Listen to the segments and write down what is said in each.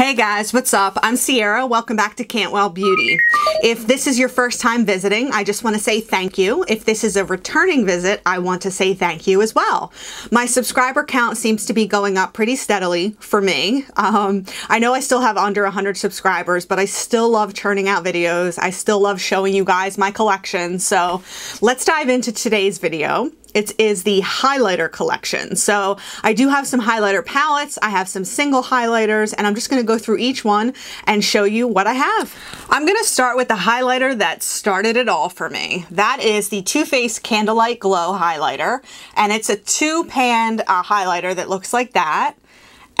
Hey guys, what's up? I'm Ciara. Welcome back to Cantwell Beauty. If this is your first time visiting, I just want to say thank you. If this is a returning visit, I want to say thank you as well. My subscriber count seems to be going up pretty steadily for me. Um, I know I still have under 100 subscribers, but I still love churning out videos. I still love showing you guys my collection. So let's dive into today's video. It is the highlighter collection. So I do have some highlighter palettes, I have some single highlighters, and I'm just gonna go through each one and show you what I have. I'm gonna start with the highlighter that started it all for me. That is the Too Faced Candlelight Glow highlighter, and it's a two-panned uh, highlighter that looks like that.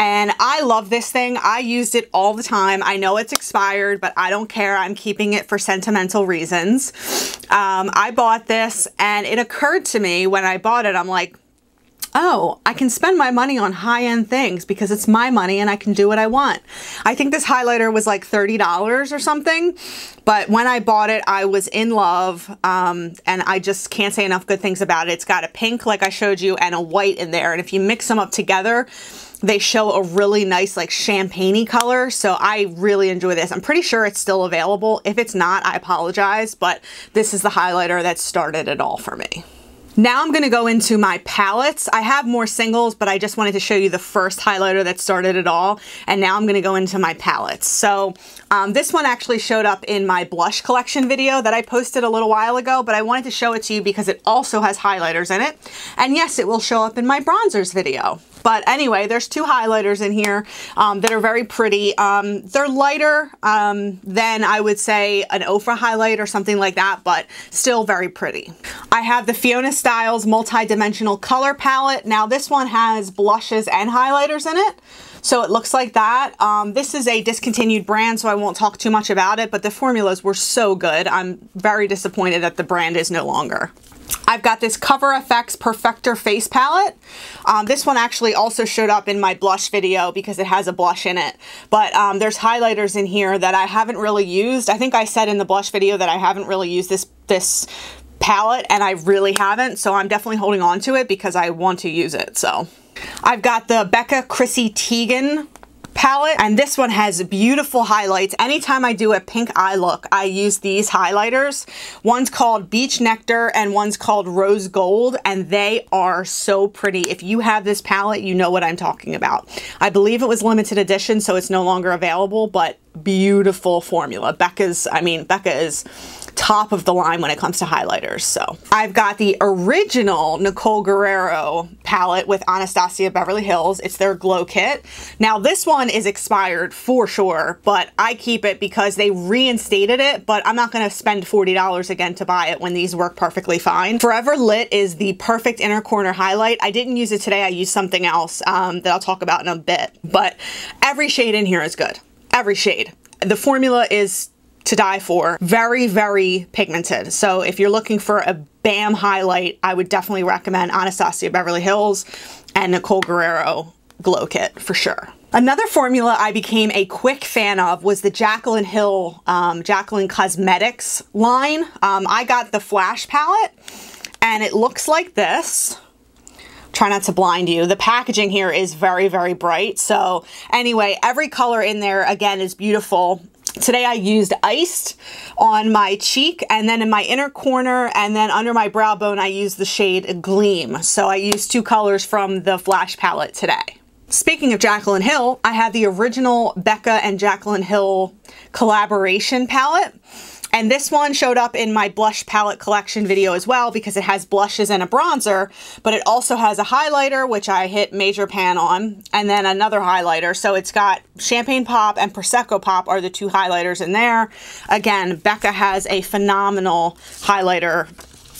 And I love this thing. I used it all the time. I know it's expired, but I don't care. I'm keeping it for sentimental reasons. Um, I bought this and it occurred to me when I bought it, I'm like, oh, I can spend my money on high-end things because it's my money and I can do what I want. I think this highlighter was like $30 or something, but when I bought it, I was in love um, and I just can't say enough good things about it. It's got a pink, like I showed you, and a white in there. And if you mix them up together, they show a really nice like champagne color. So I really enjoy this. I'm pretty sure it's still available. If it's not, I apologize, but this is the highlighter that started it all for me. Now I'm going to go into my palettes. I have more singles, but I just wanted to show you the first highlighter that started it all. And now I'm going to go into my palettes. So um, this one actually showed up in my blush collection video that I posted a little while ago, but I wanted to show it to you because it also has highlighters in it. And yes, it will show up in my bronzers video. But anyway, there's two highlighters in here um, that are very pretty. Um, they're lighter um, than I would say an Ofra highlight or something like that, but still very pretty. I have the Fiona Stiles multi-dimensional color palette. Now this one has blushes and highlighters in it. So it looks like that. Um, this is a discontinued brand, so I won't talk too much about it, but the formulas were so good. I'm very disappointed that the brand is no longer. I've got this Cover FX Perfector Face Palette. Um, this one actually also showed up in my blush video because it has a blush in it. But um, there's highlighters in here that I haven't really used. I think I said in the blush video that I haven't really used this, this palette and I really haven't. So I'm definitely holding on to it because I want to use it. So I've got the Becca Chrissy Teigen palette and this one has beautiful highlights. Anytime I do a pink eye look, I use these highlighters. One's called Beach Nectar and one's called Rose Gold and they are so pretty. If you have this palette, you know what I'm talking about. I believe it was limited edition, so it's no longer available, but beautiful formula. Becca's, I mean, Becca is top of the line when it comes to highlighters. So I've got the original Nicole Guerriero palette with Anastasia Beverly Hills. It's their glow kit. Now this one is expired for sure, but I keep it because they reinstated it, but I'm not going to spend $40 again to buy it when these work perfectly fine. Forever Lit is the perfect inner corner highlight. I didn't use it today. I used something else um, that I'll talk about in a bit, but every shade in here is good. Every shade. The formula is to die for. Very, very pigmented. So if you're looking for a BAM highlight, I would definitely recommend Anastasia Beverly Hills and Nicole Guerriero Glow Kit for sure. Another formula I became a quick fan of was the Jaclyn Hill um, Jaclyn Cosmetics line. Um, I got the Flash palette and it looks like this. Try not to blind you. The packaging here is very, very bright. So anyway, every color in there, again, is beautiful. Today I used Iced on my cheek and then in my inner corner and then under my brow bone I used the shade Gleam. So I used two colors from the Flash palette today. Speaking of Jaclyn Hill, I have the original Becca and Jaclyn Hill collaboration palette. And this one showed up in my blush palette collection video as well because it has blushes and a bronzer, but it also has a highlighter, which I hit major pan on, and then another highlighter. So it's got Champagne Pop and Prosecco Pop are the two highlighters in there. Again, Becca has a phenomenal highlighter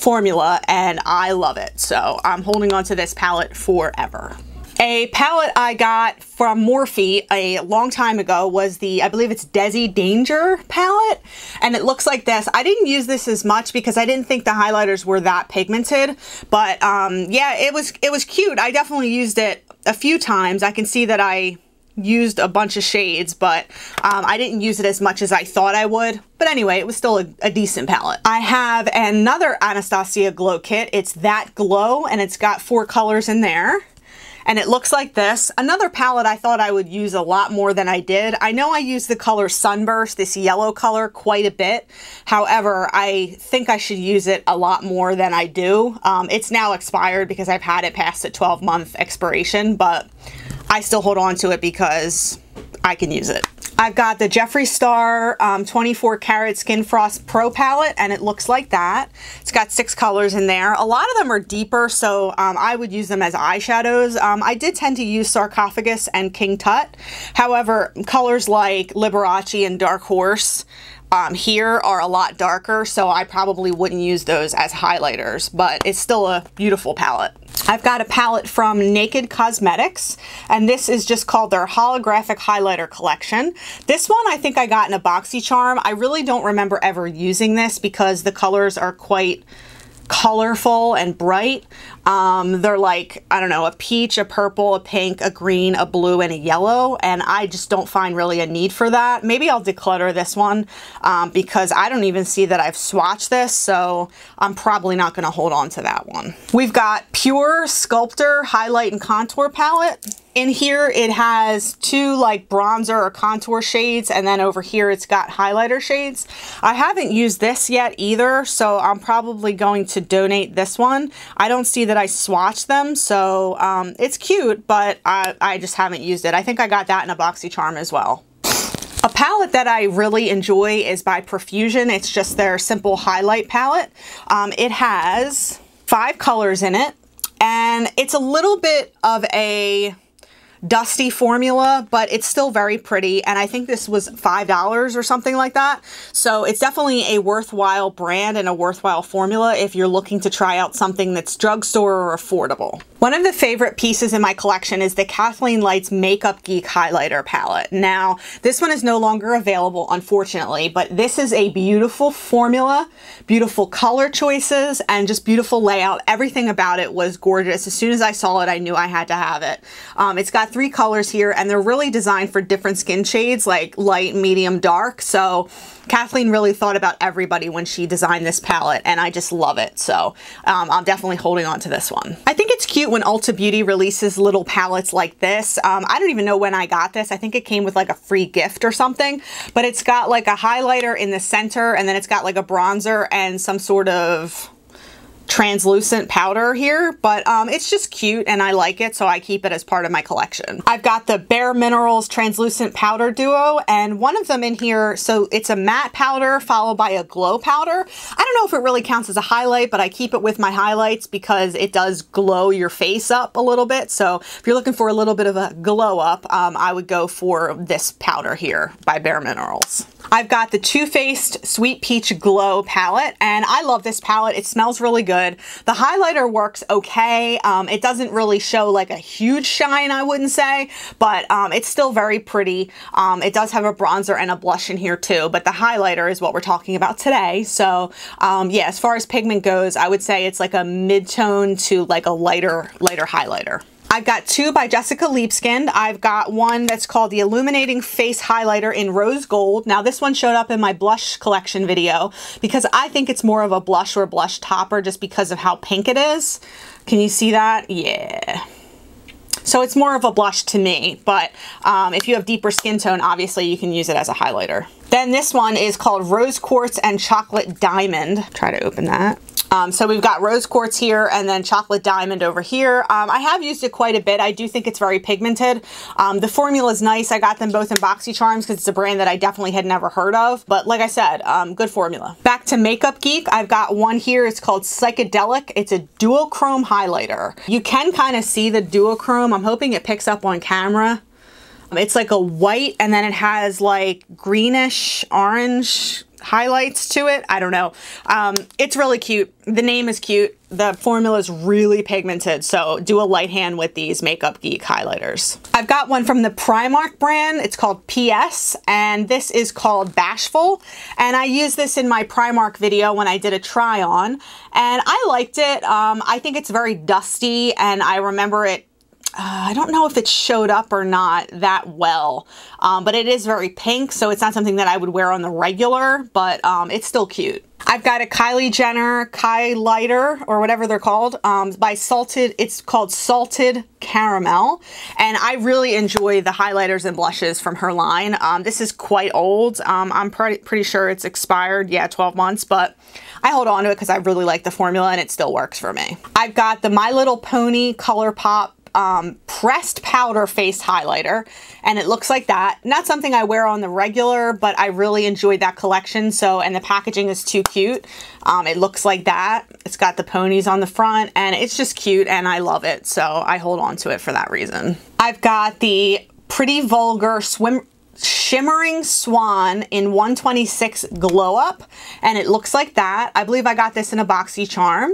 formula and I love it. So I'm holding on to this palette forever. A palette I got from Morphe a long time ago was the, I believe it's Desi Danger palette. And it looks like this. I didn't use this as much because I didn't think the highlighters were that pigmented. But um, yeah, it was, it was cute. I definitely used it a few times. I can see that I used a bunch of shades, but um, I didn't use it as much as I thought I would. But anyway, it was still a, a, decent palette. I have another Anastasia Glow Kit. It's That Glow, and it's got four colors in there. And it looks like this. Another palette I thought I would use a lot more than I did. I know I use the color Sunburst, this yellow color, quite a bit. However, I think I should use it a lot more than I do. Um, it's now expired because I've had it past the 12 month expiration, but I still hold on to it because I can use it. I've got the Jeffree Star um, 24 Karat Skin Frost Pro palette, and it looks like that. It's got six colors in there. A lot of them are deeper, so um, I would use them as eyeshadows. Um, I did tend to use Sarcophagus and King Tut. However, colors like Liberace and Dark Horse um, here are a lot darker, so I probably wouldn't use those as highlighters, but it's still a beautiful palette. I've got a palette from Naked Cosmetics, and this is just called their Holographic Highlighter Collection. This one I think I got in a BoxyCharm. I really don't remember ever using this because the colors are quite colorful and bright. Um, they're like, I don't know, a peach, a purple, a pink, a green, a blue, and a yellow. And I just don't find really a need for that. Maybe I'll declutter this one um, because I don't even see that I've swatched this. So I'm probably not going to hold on to that one. We've got Pure Sculptor Highlight and Contour Palette. In here, it has two like bronzer or contour shades, and then over here, it's got highlighter shades. I haven't used this yet either, so I'm probably going to donate this one. I don't see that I swatched them, so um, it's cute, but I, I just haven't used it. I think I got that in a BoxyCharm as well. A palette that I really enjoy is by Profusion. It's just their simple highlight palette. Um, it has five colors in it, and it's a little bit of a dusty formula, but it's still very pretty. And I think this was $5 or something like that. So it's definitely a worthwhile brand and a worthwhile formula if you're looking to try out something that's drugstore or affordable. One of the favorite pieces in my collection is the Kathleen Lights Makeup Geek Highlighter Palette. Now, this one is no longer available, unfortunately, but this is a beautiful formula, beautiful color choices, and just beautiful layout. Everything about it was gorgeous. As soon as I saw it, I knew I had to have it. Um, it's three colors here, and they're really designed for different skin shades, like light, medium, dark. So Kathleen really thought about everybody when she designed this palette, and I just love it. So um, I'm definitely holding on to this one. I think it's cute when Ulta Beauty releases little palettes like this. Um, I don't even know when I got this. I think it came with like a free gift or something, but it's got like a highlighter in the center and then it's got like a bronzer and some sort of translucent powder here, but um, it's just cute and I like it, so I keep it as part of my collection. I've got the Bare Minerals Translucent Powder Duo, and one of them in here, so it's a matte powder followed by a glow powder. I don't know if it really counts as a highlight, but I keep it with my highlights because it does glow your face up a little bit. So if you're looking for a little bit of a glow up, um, I would go for this powder here by Bare Minerals. I've got the Too Faced Sweet Peach Glow palette, and I love this palette. It smells really good. The highlighter works okay. Um, it doesn't really show like a huge shine, I wouldn't say, but um, it's still very pretty. Um, it does have a bronzer and a blush in here too, but the highlighter is what we're talking about today. So um, yeah, as far as pigment goes, I would say it's like a mid-tone to like a lighter, lighter highlighter. I've got two by Jessica Liebeskind. I've got one that's called the Illuminating Face Highlighter in Rose Gold. Now this one showed up in my blush collection video because I think it's more of a blush or blush topper just because of how pink it is. Can you see that? Yeah. So it's more of a blush to me, but um, if you have deeper skin tone, obviously you can use it as a highlighter. Then this one is called Rose Quartz and Chocolate Diamond. Try to open that. Um, so we've got rose quartz here and then chocolate diamond over here. Um, I have used it quite a bit. I do think it's very pigmented. Um, the formula is nice. I got them both in BoxyCharms because it's a brand that I definitely had never heard of. But like I said, um, good formula. Back to Makeup Geek. I've got one here. It's called Psychedelic. It's a duochrome highlighter. You can kind of see the duochrome. I'm hoping it picks up on camera. It's like a white and then it has like greenish orange highlights to it. I don't know. Um, it's really cute. The name is cute. The formula is really pigmented, so do a light hand with these Makeup Geek highlighters. I've got one from the Primark brand. It's called PS, and this is called Bashful. And I used this in my Primark video when I did a try on, and I liked it. Um, I think it's very dusty, and I remember it uh, I don't know if it showed up or not that well, um, but it is very pink, so it's not something that I would wear on the regular, but um, it's still cute. I've got a Kylie Jenner Kylighter or whatever they're called um, by Salted. It's called Salted Caramel. And I really enjoy the highlighters and blushes from her line. Um, this is quite old. Um, I'm pretty, pretty sure it's expired. Yeah, 12 months, but I hold on to it because I really like the formula and it still works for me. I've got the My Little Pony ColourPop um, pressed powder face highlighter and it looks like that. Not something I wear on the regular, but I really enjoyed that collection. So, and the packaging is too cute. Um, it looks like that. It's got the ponies on the front and it's just cute and I love it. So I hold on to it for that reason. I've got the Pretty Vulgar Swim Shimmering Swan in 126 Glow Up, and it looks like that. I believe I got this in a boxy charm,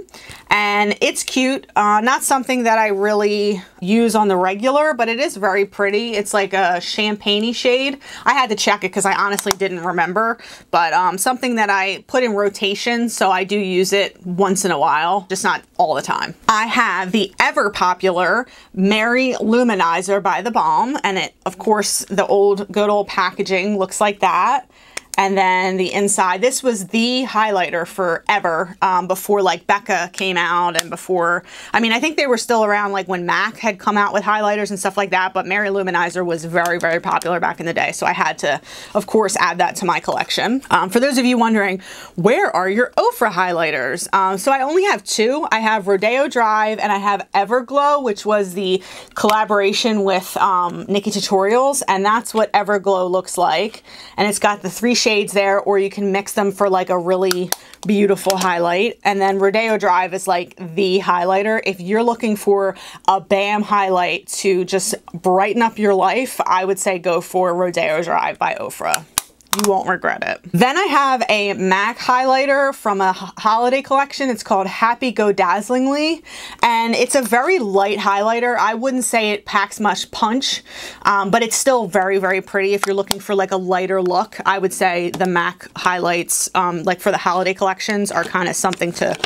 and it's cute. Uh, not something that I really use on the regular, but it is very pretty. It's like a champagne shade. I had to check it because I honestly didn't remember, but um, something that I put in rotation, so I do use it once in a while, just not all the time. I have the ever popular Mary-Lou Manizer by The Balm, and it, of course, the old, good old packaging looks like that. And then the inside, this was the highlighter forever um, before like Becca came out and before, I mean, I think they were still around like when MAC had come out with highlighters and stuff like that, but Mary-Lou Manizer was very, very popular back in the day. So I had to, of course, add that to my collection. Um, for those of you wondering, where are your Ofra highlighters? Um, so I only have two. I have Rodeo Drive and I have Everglow, which was the collaboration with um, Nikkie Tutorials. And that's what Everglow looks like. And it's got the three shades there or you can mix them for like a really beautiful highlight. And then Rodeo Drive is like the highlighter. If you're looking for a BAM highlight to just brighten up your life, I would say go for Rodeo Drive by Ofra you won't regret it. Then I have a MAC highlighter from a holiday collection. It's called Happy Go Dazzlingly, and it's a very light highlighter. I wouldn't say it packs much punch, um, but it's still very, very pretty. If you're looking for like a lighter look, I would say the MAC highlights, um, like for the holiday collections, are kind of something to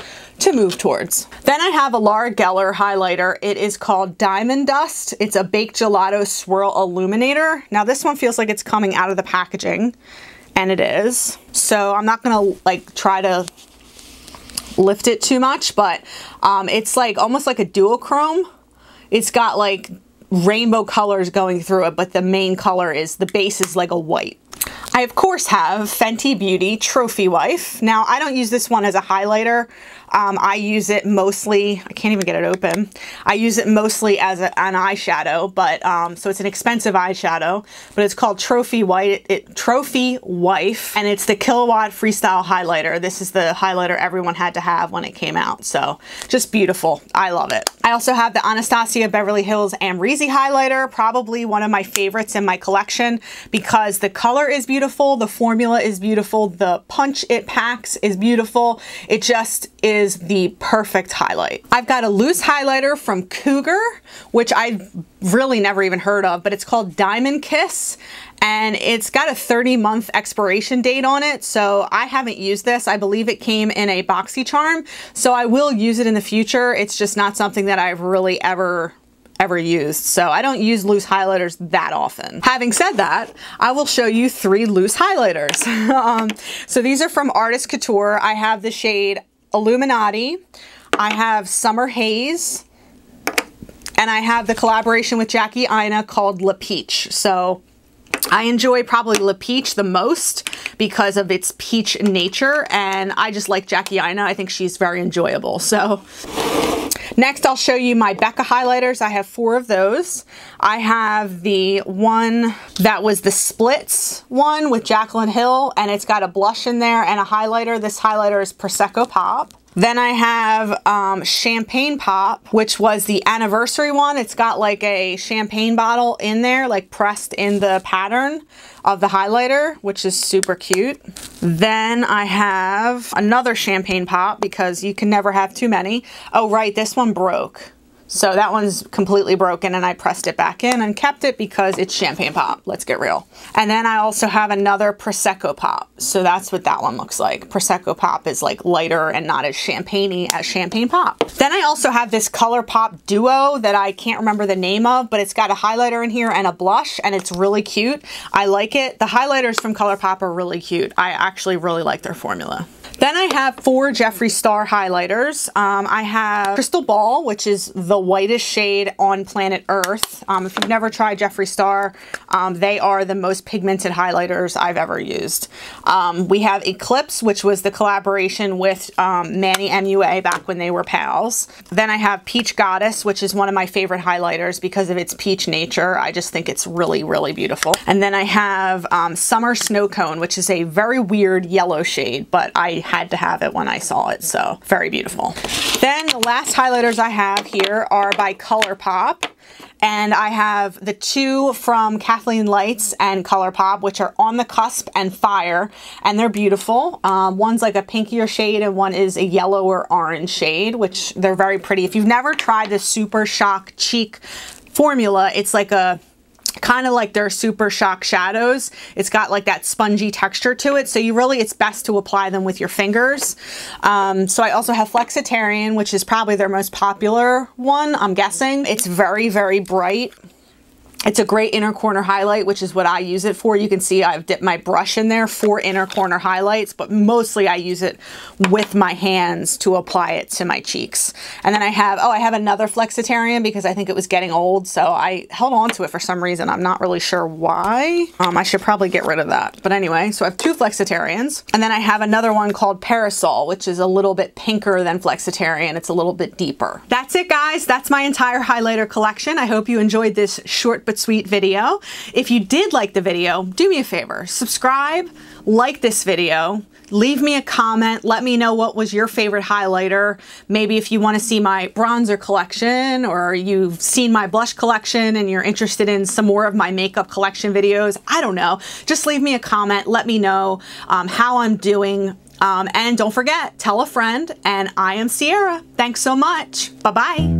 to move towards. Then I have a Laura Geller highlighter. It is called Diamond Dust. It's a Baked Gelato Swirl Illuminator. Now this one feels like it's coming out of the packaging and it is. So I'm not gonna like try to lift it too much, but um, it's like almost like a duochrome. It's got like rainbow colors going through it, but the main color is, the base is like a white. I of course have Fenty Beauty Trophy Wife. Now I don't use this one as a highlighter. Um, I use it mostly, I can't even get it open. I use it mostly as a, an eyeshadow, but um, so it's an expensive eyeshadow, but it's called Trophy White, it, Trophy Wife, and it's the Killawatt Freestyle Highlighter. This is the highlighter everyone had to have when it came out. So just beautiful. I love it. I also have the Anastasia Beverly Hills Amrezy highlighter, probably one of my favorites in my collection because the color is beautiful, the formula is beautiful, the punch it packs is beautiful. It just is is the perfect highlight. I've got a loose highlighter from Cougar, which I've really never even heard of, but it's called Diamond Kiss and it's got a 30 month expiration date on it. So I haven't used this. I believe it came in a BoxyCharm. So I will use it in the future. It's just not something that I've really ever ever used. So I don't use loose highlighters that often. Having said that, I will show you three loose highlighters. um, so these are from Artist Couture. I have the shade Illuminati. I have Summer Haze. And I have the collaboration with Jackie Aina called La Peach. So I enjoy probably La Peach the most because of its peach nature. And I just like Jackie Aina. I think she's very enjoyable. So Next, I'll show you my Becca highlighters. I have four of those. I have the one that was the Splits one with Jaclyn Hill, and it's got a blush in there and a highlighter. This highlighter is Prosecco Pop. Then I have um, Champagne Pop, which was the anniversary one. It's got like a champagne bottle in there, like pressed in the pattern of the highlighter, which is super cute. Then I have another Champagne Pop because you can never have too many. Oh, right, this one broke. So that one's completely broken and I pressed it back in and kept it because it's champagne pop. Let's get real. And then I also have another Prosecco pop. So that's what that one looks like. Prosecco pop is like lighter and not as champagne as champagne pop. Then I also have this ColourPop duo that I can't remember the name of, but it's got a highlighter in here and a blush and it's really cute. I like it. The highlighters from ColourPop are really cute. I actually really like their formula. Then I have four Jeffree Star highlighters. Um, I have Crystal Ball, which is the whitest shade on planet Earth. Um, if you've never tried Jeffree Star, um, they are the most pigmented highlighters I've ever used. Um, we have Eclipse, which was the collaboration with um, Manny MUA back when they were pals. Then I have Peach Goddess, which is one of my favorite highlighters because of its peach nature. I just think it's really, really beautiful. And then I have um, Summer Snow Cone, which is a very weird yellow shade, but I had to have it when I saw it, so very beautiful. Then the last highlighters I have here are by ColourPop and I have the two from Kathleen Lights and ColourPop, which are on the cusp and fire, and they're beautiful. Um, one's like a pinkier shade, and one is a yellower orange shade, which they're very pretty. If you've never tried the Super Shock Cheek formula, it's like a kind of like their super shock shadows. It's got like that spongy texture to it so you really it's best to apply them with your fingers. Um, so I also have Flexitarian which is probably their most popular one I'm guessing. It's very very bright it's a great inner corner highlight, which is what I use it for. You can see I've dipped my brush in there for inner corner highlights, but mostly I use it with my hands to apply it to my cheeks. And then I have, oh, I have another Flexitarian because I think it was getting old, so I held on to it for some reason. I'm not really sure why. Um, I should probably get rid of that. But anyway, so I have two Flexitarians. And then I have another one called Parasol, which is a little bit pinker than Flexitarian. It's a little bit deeper. That's it, guys. That's my entire highlighter collection. I hope you enjoyed this short but sweet video. If you did like the video, do me a favor, subscribe, like this video, leave me a comment, let me know what was your favorite highlighter. Maybe if you want to see my bronzer collection or you've seen my blush collection and you're interested in some more of my makeup collection videos, I don't know. Just leave me a comment, let me know um, how I'm doing. Um, and don't forget, tell a friend, and I am Ciara. Thanks so much. Bye-bye.